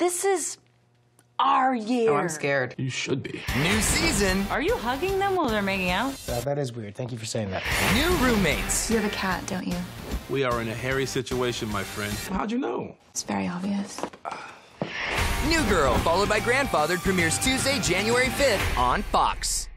This is our year. Oh, I'm scared. You should be. New season, Are you hugging them while they're making out? Uh, that is weird. Thank you for saying that. new roommates. You have a cat, don't you? We are in a hairy situation, my friend. How'd you know? It's very obvious. New Girl, followed by Grandfathered, premieres Tuesday, January 5th on Fox.